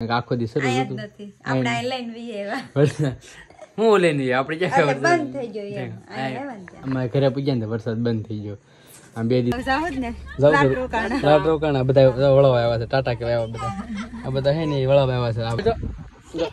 આખો દિવસ નથી. આપણે વીએ એવા. હું લઈને જઈએ? આપણે ક્યાં ખબર બંધ થઈ ગયો એમ. આયા લેવાનું છે. અમારે ઘરે પૂગ્યા ને વરસાદ બંધ થઈ ગયો. આમ બે દિવસ જાવું ને. રોકાણ આ બધા બધા વળવા આવ્યા છે. ટાટા કેવા આવ્યા બધા. આ બધા હે ને એ વળવા આવ્યા છે.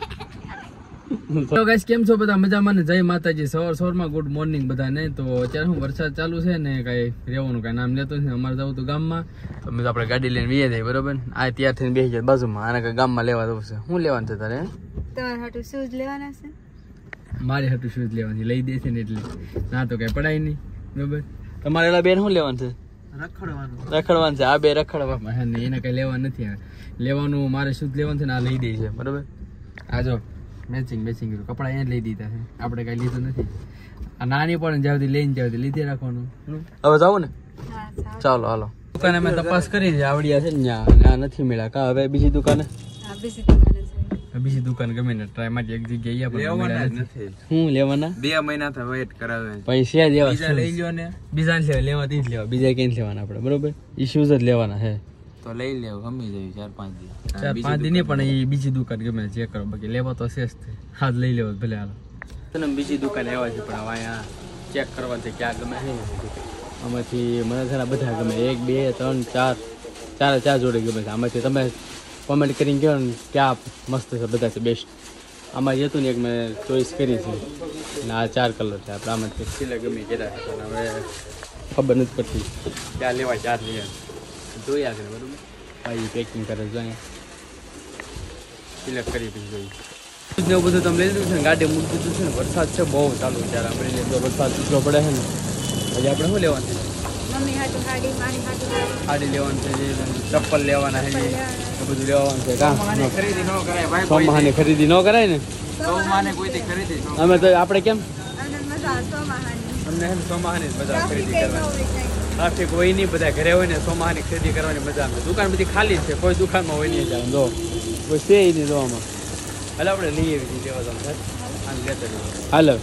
તો ગાઈસ કેમ છો બધા? મજામાં ને? જય માતાજી. સવાર સવારમાં ગુડ મોર્નિંગ બધાને. તો અત્યારે હું વરસાદ ચાલુ છે ને કઈ રહેવાનું કઈ નામ લેતો છે અમારે જવું હતું ગામમાં. તો અમે તો આપણે ગાડી લઈને વીએ જાય બરોબર? આ ત્યાર થઈને બેસી જાય બાજુમાં. આને કઈ ગામમાં લેવા જવું છે. શું લેવાનું છે તારે? તમારે હાટું શૂઝ લેવાના છે? મારી હાટું શૂઝ લેવાની. લઈ દે છે ને એટલે. ના તો કઈ પડાય નહીં. બરોબર? તમારે એલા બેન શું લેવાનું છે? રખડવાનું. છે. આ બે રખડવામાં. હે ને એને કઈ લેવાનું નથી. લેવાનું મારે શૂઝ લેવાનું છે ને આ લઈ દે છે બરોબર? આ જો. મેચિંગ મેચિંગ કપડા અહીંયા જ લઈ દીધા છે. આપણે કઈ લીધું નથી. આ નાની પણ જ્યાંથી લઈને જ્યાંથી લીધે રાખવાનું. હવે જાવું ને? હા ચાલો હાલો. દુકાને મેં તપાસ કરી આવડ્યા આવડિયા છે ને ત્યાં ત્યાં નથી મળ્યા. કા હવે બીજી દુકાને? બીજી દુકાને છે. બીજી દુકાન ગમે ને ટ્રાયમાં એક જગ્યાએ પણ મળ્યા નથી. હું લેવાના? બે મહિના થી વેઇટ કરાવે. પૈસા દેવા બીજા લઈ લ્યો ને. બીજા લેવા તી જ લેવા. બીજા ક્યાંય લેવાના આપણે બરોબર? ઇશ્યુઝ જ લેવાના છે. તો લઈ લેવું ગમી જાય ચાર પાંચ દી ચાર પાંચ દિન પણ એ બીજી દુકાન ગમે ચેક કરો બાકી લેવા તો શેષ છે હાથ લઈ લેવો ભલે હાલો. તને બીજી દુકાન આવ્યા છે પણ હવે અહીંયા ચેક કરવા છે ક્યાં ગમે? છે આમાંથી મને છે બધા ગમે. એક બે ત્રણ ચાર ચાર ચાર જોડે ગમે છે. આમાંથી તમે કોમેન્ટ કરીને કહો ને ક્યાં મસ્ત છે બધા છે બેસ્ટ આમાં જતું ને એક મેં ચોઈસ કરી છે. અને આ ચાર કલર છે આપણે આમાંથી સિલે ગમે કર્યા હવે ખબર નથી પડતી. ક્યાં લેવા ચાર લઈએ જોયા કરે બરોબર? ભાઈ પેકિંગ કરે છે સિલેક્ટ કરી પછી જોઈએ ને એવું બધું તમે લઈ લીધું છે ને ગાડી મૂકી દીધું છે ને વરસાદ છે બહુ ચાલુ ત્યારે આપણે લીધો વરસાદ એટલો પડે છે ને. પછી આપણે શું લેવાનું છે? ગાડી લેવાનું છે ચપ્પલ લેવાના છે એ બધું લેવાનું છે કાં? ખરીદી ન કરાય ભાઈ સોમાહાની ખરીદી ન કરાય ને? ખરીદી અમે તો આપણે કેમ? અમને સોમાહાની જ બધા ખરીદી કરવાની. ટ્રાફિક હોય નહીં, બધા ઘરે હોય ને સોમાહાની ખરીદી કરવાની મજા આવે. દુકાન બધી ખાલી છે, કોઈ દુકાનમાં હોય નહીં ચાલો જો. કોઈ છે નહીં જોવામાં હાલ, આપણે લઈ આવી લેવા જવાનું છે હાલ લેતા. હાલો.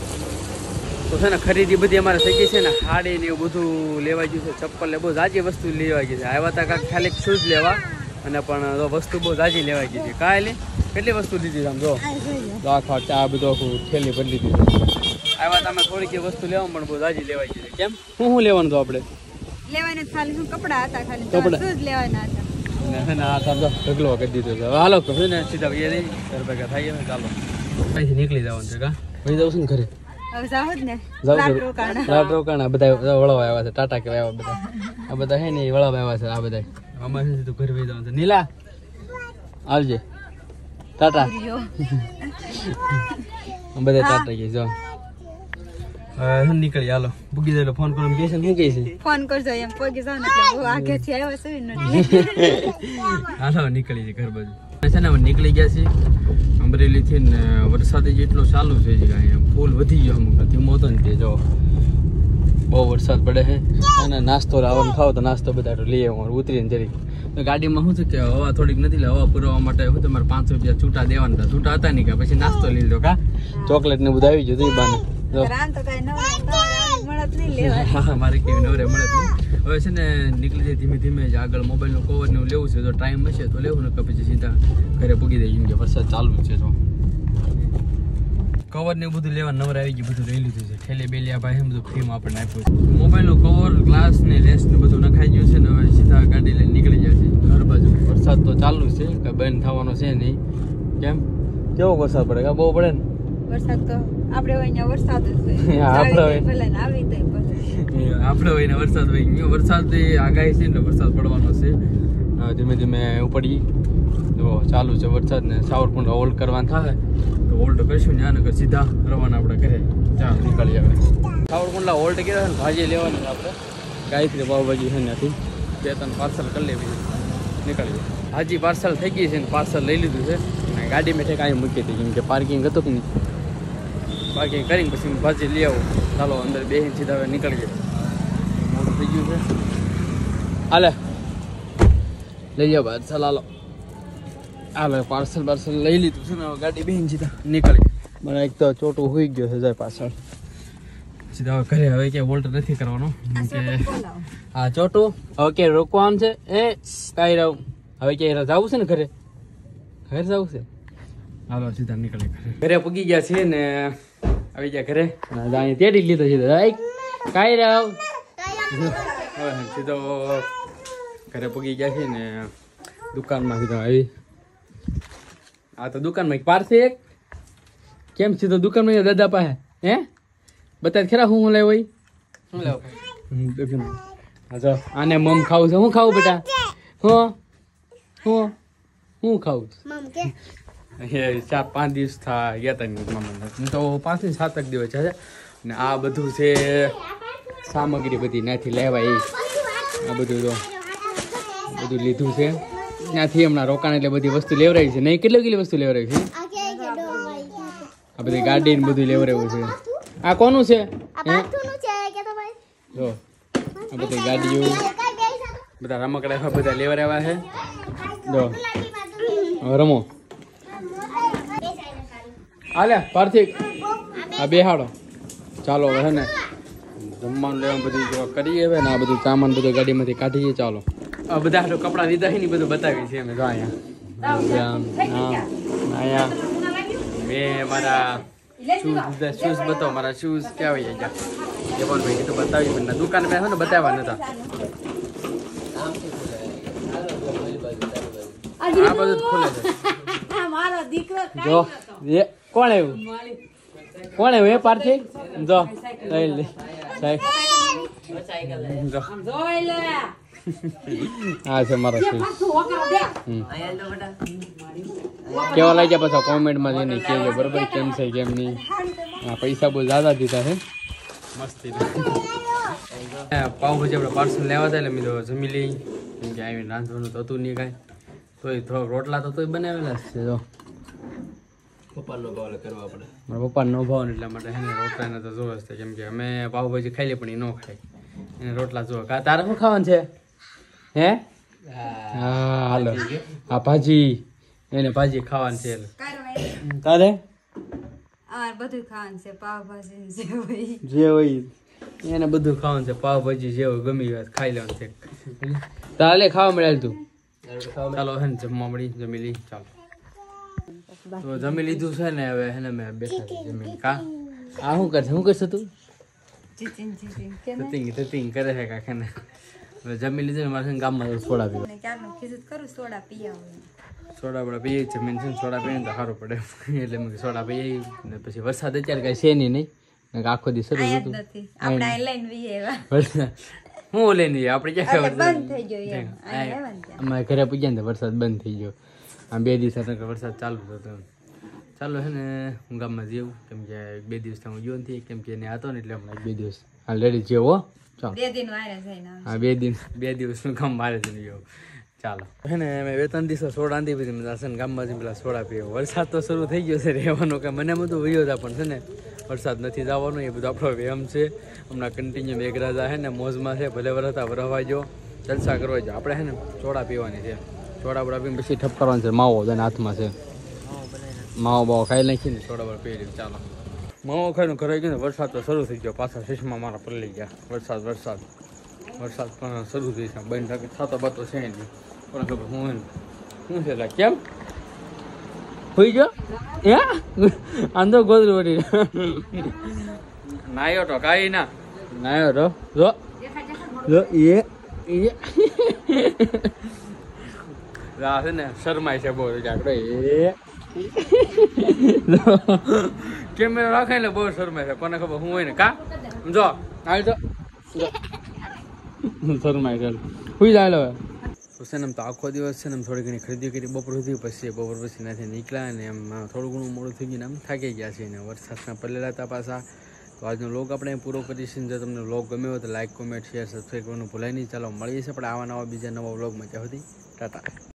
તો છે ને ખરીદી બધી અમારે થઈ છે ને, હાડી ને એવું બધું લેવા ગયું છે, ચપ્પલ ને બહુ જાજી વસ્તુ લેવા ગઈ છે. આવ્યા હતા કાંઈક ખાલી શૂઝ લેવા અને પણ વસ્તુ બહુ જાજી લેવા ગઈ છે. કાંઈ કેટલી વસ્તુ લીધી આમ જો? આખા ચા બધું આખું થેલી ભરી લીધી આવ્યા હતા અમે થોડીક વસ્તુ લેવા, પણ બહુ જાજી લેવા ગઈ છે. કેમ? શું શું લેવાનું તો આપણે? લેવાના ખાલી શું કપડા હતા ખાલી? કપડાં? શૂઝ લેવાના હતા? ના તાર તો ઢગલો કરી દીધો છે. હાલો કહું ને સીધા એ નહીં. ઘર ભેગા થાય ને ચાલો. અહીંથી નીકળી જવાનું છે કા? ભાઈ જવું છે ને ઘરે. હવે જાવું જ ને. જાવ રાત ઘરે. રોકાણ. રાત રોકાણ બધા વળવા આવ્યા છે. ટાટા કેવા આવ્યા બધા. આ બધા હે ને વળવા આવ્યા છે આ બધા અમારે સીધું ઘરે વહી જવાનું છે. નીલા આવજે. ટાટા. બધા ટાટા કે જો. હું નીકળી હાલો. ભૂગી જાય ફોન કરો કે છે શું કે છે? ફોન કરજો એમ પોગી જાવ ને એટલે આગે થી આવ્યા છે ને. હાલો નીકળી છે ઘર બાજુ. છે ને અમે નીકળી ગયા છીએ. અમરેલી થી ને વરસાદ જેટલો એટલો ચાલુ છે જે અહીંયા ફૂલ વધી ગયો અમુક ધીમો હતો ને તે જો. બહુ વરસાદ પડે છે અને નાસ્તો લાવવાનો ખાવ તો નાસ્તો બધા લઈ આવું ઉતરીને જરી તો ગાડીમાં શું છે કે હવા થોડીક નથી એટલે હવા પુરવા માટે શું તમારે પાંચસો રૂપિયા છૂટા દેવાના હતા. છૂટા હતા નહીં કે પછી નાસ્તો લઈ લીધો કા? ચોકલેટ ને બધું આવી ઈ બાને. મારે કેવી નવરે મળે હવે છે ને નીકળી જાય ધીમે ધીમે જ આગળ મોબાઈલનું કવર ને લેવું છે તો ટાઈમ હશે તો લેવું ને પછી સીધા ઘરે પૂગી જાય કેમ કે વરસાદ ચાલુ છે તો કવર ને બધું લેવા નવરે આવી ગયું બધું લઈ લીધું છે. ઠેલે બેલિયા ભાઈ એમ બધું ફ્રીમાં આપણને આપ્યું છે. મોબાઈલનું કવર ગ્લાસ ને લેસ ને બધું નખાઈ ગયું છે ને હવે સીધા ગાડી લઈને નીકળી જાય છે. ઘર બાજુ. વરસાદ તો ચાલુ છે કે બંધ થવાનો છે નહીં. કેમ? કેવો વરસાદ પડે? કા બહુ પડે ને? વરસાદ તો આપણે હોય અહીંયા વરસાદ જ હોય. આવી જાય ભલે ને આવી જાય ભલે આપણે હોય ને વરસાદ હોય. ગયો વરસાદ આગાહી છે ને વરસાદ પડવાનો છે. ધીમે ધીમે ઉપડી. તો ચાલુ છે વરસાદ ને સાવરકુંડ હોલ્ડ કરવાનું થાય. તો હોલ્ડ કરશું ને નગર સીધા રવાના આપણે ઘરે. ચાલ નીકળી આવે સાવરકુંડલા હોલ્ડ કર્યા ને ભાજી લેવાની છે આપણે. ગાયત્રી પાવભાજી છે ત્યાંથી બે ત્રણ પાર્સલ કરી લેવી નીકળી ભાજી પાર્સલ થઈ ગઈ છે ને પાર્સલ લઈ લીધું છે. અને ગાડી મેઠે કાંઈ મૂકી હતી કેમ કે પાર્કિંગ હતું કે નહીં. પાર્કિંગ કરીને પછી ભાજી લઈ આવું. ચાલો, અંદર બે સીધા હવે નીકળી જાય મોડું થઈ ગયું છે. હાલે. લઈ જાઓ ચાલ હાલો. હાલો પાર્સલ પાર્સલ લઈ લીધું છે ને, હવે ગાડી બેન સીધા નીકળી મને એક તો ચોટું હોઈ ગયો છે, જાય પાછળ. સીધા હવે ઘરે હવે ક્યાંય વોલ્ટ નથી કરવાનો. હા, ચોટું. હવે ક્યાંય રોકવાનું છે? એ, કાંઈ રહું. હવે ક્યાંય જવું છે ને ઘરે? ઘરે જવું છે? હાલો સીધા નીકળે ઘરે. ઘરે પૂગી ગયા છે ને આવી ગયા ઘરે. અહીંયા તેડી લીધો સીધો રાઈટ કાંઈ રાવ સીધો ઘરે પૂગી ગયા છે ને દુકાનમાં સીધો આવી. આ તો દુકાનમાં એક પારસે એક. કેમ સીધો દુકાનમાં ગયા દાદા પાસે? હે? બતાય ખરા હું હું લેવો શું લેવો દુકાન હા જો આને મમ ખાવું છે. હું ખાવું બેટા? હું? હું? હું ખાવું? એ ચાર પાંચ દિવસ થા ગયા તા એની તો પાંચથી સાત એક દિવસ છે. ને આ બધું છે સામગ્રી બધી ત્યાંથી લેવાય આ બધું તો બધું લીધું છે. ત્યાંથી હમણાં રોકાણ એટલે બધી વસ્તુ લેવરાવી છે. નહીં કેટલી કેટલી વસ્તુ લેવરાઈ છે? આ બધી ગાડી ને બધું લેવરાયું છે. આ કોનું છે? જો. આ બધી ગાડીઓ. બધા રમકડા બધા લેવરાવ્યા છે. જો. રમો. હાલે પાર્થિક આ બેહાડો. ચાલો હવે ને જમવાનું લેવા બધું જો કરીએ હવે ને આ બધું સામાન બધું ગાડીમાંથી કાઢીએ ચાલો. આ બધા કપડાં લીધા છે ને બધું બતાવી છે અમે જો અહીંયા. અહીંયા. મેં મારા શૂઝ લીધા. શૂઝ બતાવો મારા શૂઝ ક્યાં આવી ગયા જવાનભાઈ કીધું બતાવી પણ દુકાન મેં ને બતાવવા નતા આ બધું ખુલે છે. મારો દીકરો જો એ કોણ આવ્યું? કોણ આવ્યું? એ પાર્થિક જો જોઈ છે મારો. કેવા લાગ્યા પાછા કોમેન્ટમાં જઈને કહેજો, બરોબર? કેમ છે, કેમ નહીં? આ પૈસા બહુ જ્યાદા દીધા છે. મસ્તી આપણે પાર્સલ લેવા હતા એટલે મેં તો જમી લઈ. આવીને રાંધવાનું તો હતું નહીં કાંઈ. તોય થોડોક રોટલા તો તોય બનાવેલા જ છે, જો. મારા પપ્પા ન ભાવ ને એટલા માટે એને રોટલાને તો જોવે જ છે. કેમ કે અમે પાવભાજી ખાઈ લે પણ એ ન ખાય. એને રોટલા જોવે. કા તારે શું ખાવાનું છે? હે? હા. હાલો. આ ભાજી. એને ભાજી ખાવાની છે તારે બધું ખાવાનું છે. પાવભાજી જે હોય. એને બધું ખાવાનું છે. પાવભાજી જે હોય ગમી વાત ખાઈ લેવાનું છે. તારે ખાવા મળ્યા તું. ચાલો હે જમવા મળી જમી લઈ ચાલો. તો જમી લીધું છે ને હવે હેને મેં બેઠા જમી જમીન. કા? આ શું કરશે શું કરશે તું? તતિંગ તતિંગ કરે છે કાકા ને. હવે જમી લીધું ને મારે ગામમાં સોડા પીવા. ક્યારનું સોડા પી આવું સોડા પીએ છે મેં સોડા પીએ તો સારું પડે. એટલે મેં સોડા પીએ ને પછી વરસાદ અત્યારે કાંઈ છે નહીં નહીં. આખો દિવસ શરૂ હતું હું લઈને? આપણે ક્યાં ખબર અમારે ઘરે પૂજ્યા ને વરસાદ બંધ થઈ ગયો. આમ બે દિવસ વરસાદ ચાલુ હતો ચાલો છે ને હું ગામમાં જેવું કેમ કે બે દિવસ હું ગયો નથી કેમ કે એને હતો ને એટલે હમણાં બે દિવસ. હા લેડી જેવો હા. બે દિન બે દિવસનું કામ મારે જ નહીં ચાલો. હે ને મેં બે ત્રણ દિવસો સોડા આંધી પછી દાસન ગામમાં જઈને પેલા સોડા પીવો વરસાદ તો શરૂ થઈ ગયો છે રહેવાનો કે મને બધું વયો હતા પણ છે ને વરસાદ નથી જવાનો એ બધો આપણો વેમ છે. હમણાં કન્ટિન્યુ મેઘરાજા છે ને મોજમાં છે ભલે વરસતા વરવા જો જલસા કરવા જો આપણે છે ને સોડા પીવાની છે. સોડા બડા પીને પછી ઠપ કરવાનું છે. માવો જેને હાથમાં છે. માવો બાવો ખાઈ નાખીને સોડા બોડા પી ચાલો. માવો ખાઈને ઘરે ગયો ને, વરસાદ તો શરૂ થઈ ગયો. પાછા શીશમાં મારા પલળી ગયા. વરસાદ વરસાદ. વરસાદ પણ શરૂ થઈ છે. બંધ થાય થતો બતો છે નહીં. પણ ખબર? હું શું છે કેમ? હોઈ ગયો? હે? આંધો ગોદરું વળી નાયો તો કાંઈ ના. નાયો તો, જો. જો, એ એ. છે ને શરમાય છે બહુ જાગડો એ કેમેરો રાખે એટલે બહુ શરમાય છે. કોને ખબર, હું હોય ને? કા? જો આવી જો. શરમાય છે. હુઈ જાય હવે. તો છે ને એમ તો આખો દિવસ છે ને થોડી ઘણી ખરીદી કરી, બપોર સુધી પછી, બપોર પછી નથી નીકળ્યા ને એમ થોડું ઘણું મોડું થઈ ગયું એમ થાકી ગયા છે ને વરસાદના પડેલા હતા પાછા. તો આજનો લોગ આપણે પૂરો કરીશું જો તમને લોગ ગમ્યો હોય તો લાઈક કોમેન્ટ શેર સબસ્ક્રાઈબ કરવાનું ભૂલાય નહીં. ચાલો, મળીએ છીએ આપણે આવા નવા બીજા નવા વ્લોગમાં. ત્યાં સુધી, ટાટા.